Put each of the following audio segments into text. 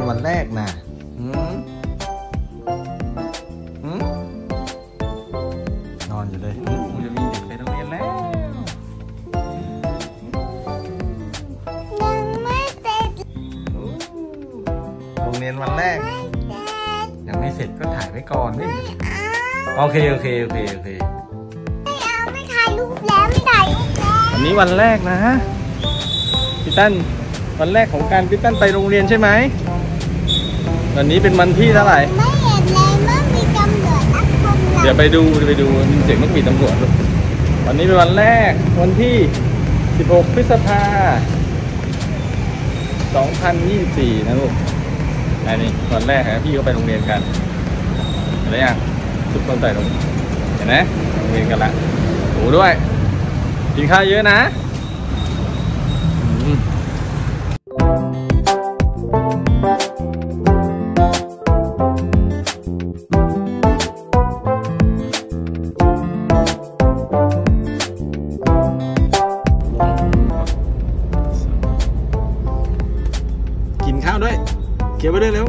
นวันแรกนะหืมหืมนอนอยู่เลยหืมจะมีเด็กไปโรงเรียนแล้ว ยังไม่เสร็จโรงเรียนวันแรกไม่เสร็จยังไม่เสร็จก็ถ่ายไว้ก่อนนี่เอาโอเคโอเคโอเคโอเคไม่เอาไม่ถ่ายรูปแล้วไม่ถ่ายรูปแล้ววันนี้วันแรกนะพี่ตั้นวันแรกของการพี่ตั้นไปโรงเรียนใช่ไหม วันนี้เป็นวันที่เท่าไหร่ ไม่เห็นเลยว่ามีตำรวจนักทำงานเดี๋ยวไปดูเดี๋ยวไปดูมีเสียงนกหวีดตำรวจด้วยวันนี้เป็นวันแรกวันที่ 16 พฤษภา2024 นะลูกอันนี้วันแรกนะพี่ก็ไปโรงเรียนกันเห็นไหมยังทุกคนใส่ลงเห็นไหมโรงเรียนกันละหนูด้วย กินข้าวเยอะนะ เก็บไว้ด้วยเร็ว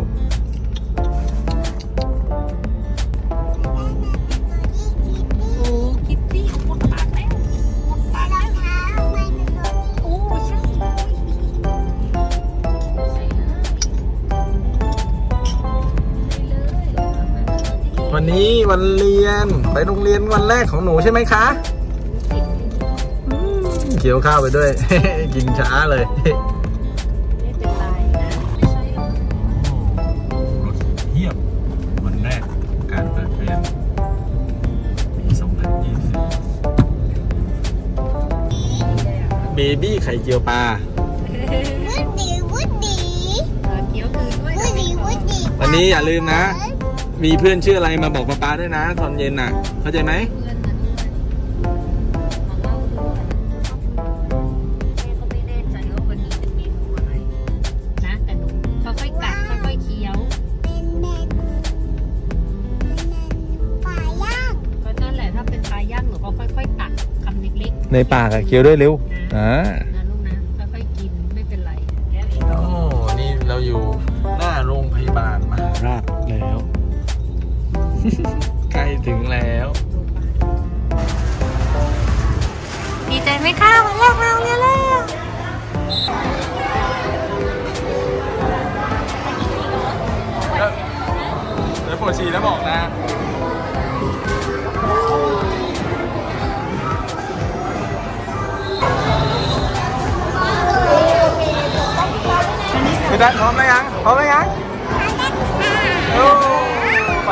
โอ้คิตตี้หมดปากแล้วหมดปากรอแล้งวเท้าไม่มีตัวนี้โอ้ใช่ใส่เลยใส่เลยวันนี้วันเรียนไปโรงเรียนวันแรกของหนูใช่ไหมคะอืมเคี้ยวข้าวไปด้วย กินช้าเลย บบี้ไข่เจียวปลาวุดดีวุดดีเออเคี้ยวคืนด้วยวุดดีวุดดีวันนี้อย่าลืมนะ มีเพื่อนชื่ออะไรมาบอกป๊าป๊าด้วยนะตอนเย็นน่ะ เข้าใจไหมเพื่อนนะด้วยมาเล่าด้วยแม่ก็ไม่แน่ใจว่าวันนี้เป็นเมนูอะไรนะแต่หนูค่อยๆกัดค่อยๆเคี้ยวเป็นแมนเป็นแมนปลาย่างก็นั่นแหละถ้าเป็นปลาย่างหนูก็ค่อยๆตัดคำเล็กๆในปากอะเคี้ยวด้วยเร็ว อ่านะลูกนะค่อยๆกินไม่เป็นไรแก้วเองโอ้นี่เราอยู่หน้าโรงพยาบาลมหาราชแล้ว ใกล้ถึงแล้ว ดีใจไหมคะวันแรกเราเนี่ยเลยแล้วปวดฉี่แล้วบอกนะ พี่ดันพร้อมแล้วยัง พร้อมแล้วยัง โอ้ ไป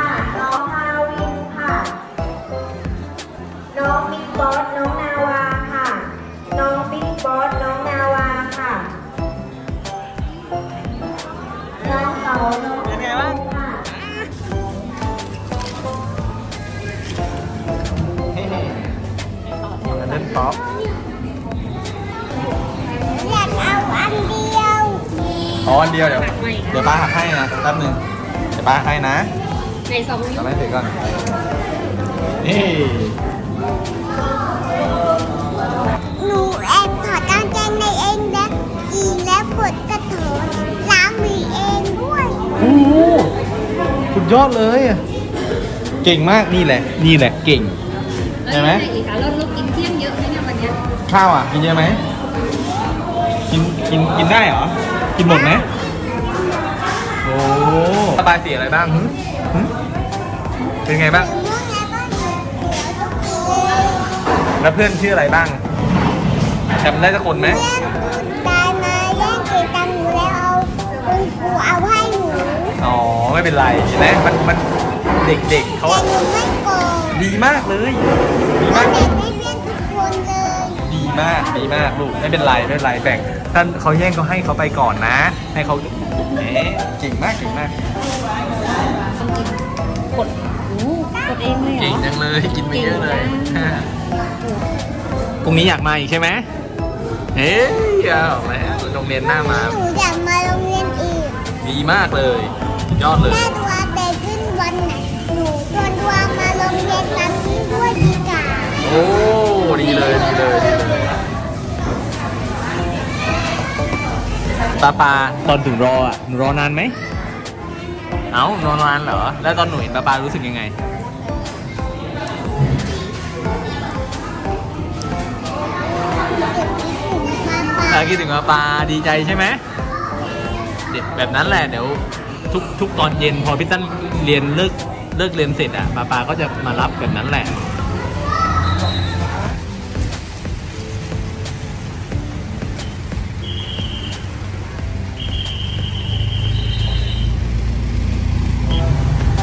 เขาน้องเป็นไงบ้างค่ะเล่นป๊อปอยากเอาอันเดียวอ๋ออันเดียวเดี๋ยวเดี๋ยวป้าหักให้นะแป๊บหนึงเดี๋ยวป้าหักให้นะในสองนิ้วทำให้เสร็จก่อนนี่ ยอดเลยอะเก่งมากนี่แหละ นี่แหละเก่งเอแล้วใช่ไหมยังงอีกคะเราลูกกินเที่ยงเยอะไหมเนี่ยวันเนี้ยข้าวอะ กินเยอะไหมกินกินกินได้เหรอ กินหมดไหมโอ้ระบายสีอะไรบ้างหึหึเป็นไงบ้าง แล้วเพื่อนชื่ออะไรบ้างจำได้สักคนไหมต ไม่เป็นไรเห็นไหมมันมันเด็กๆเขาแต่อะหนูไม่โกงดีมากเลยดีเพมาราะกเด็กไม่เลี้ยงทุกคนเลยดีมากดีมากลูกไม่เป็นไรไม่เป็นไรแบ่งท่านเขาแย่งเขาให้เขาไปก่อนนะ ให้เขาแหมเก่งมากเก่งมากต้องกินกดโอ้กดเองเลยเหรเก่งอจังเลยกินไปเยอะเลยเก่งจังพรุ่งนี้อยากมาอีกใช่ไหมเฮ้ยเอาแล้วโรงเรียนหน้ามาหนูอยากมาโรงเรียนอีกดีมากเลยสุด ยอดเลยแม่ตัวเด็กขึ้นวันไหนหนูชวนตัวมาโรงเรียนวันนี้ด้วยดีกว่าโอ้ดีเลยดีเลยดีเลยปาปาตอนถึงรออะหนูรอนานไหมเอ้ารอนานเหรอ แล้วตอนหนูเห็นปาปารู้สึกยังไงเก็บที่ถุงมาปาถ้าคิดถึงปาปาดีใจใช่ไหมเดี๋ยวแบบนั้นแหละเดี๋ยว ทุกทุกตอนเย็นพอพี่ตั้นเรียนเลิกเลิกเรียนเสร็จอะปาปาก็จะมารับแบบนั้นแหละ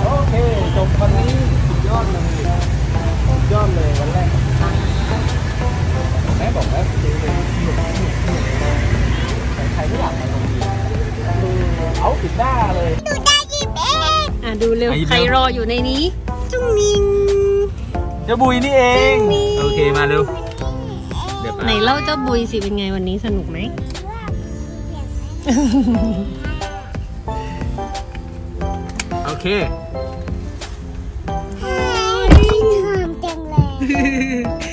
โอเคจบวันนี้สุดยอดเลยสุดยอดเลยวันแรกแม่บอกแล้วเจ๊เลยสนุกสนุกใครไม่อยากมาง เอาปิดหน้าเลยดูได้ยิบเองอะดูเร็ว ใครรออยู่ในนี้ จุ้งนิงเจ้าบุยนี่เอง โอเคมาเร็วไหนเล่าเจ้าบุยสิเป็นไงวันนี้สนุกไหมโอเคหอมจังเลย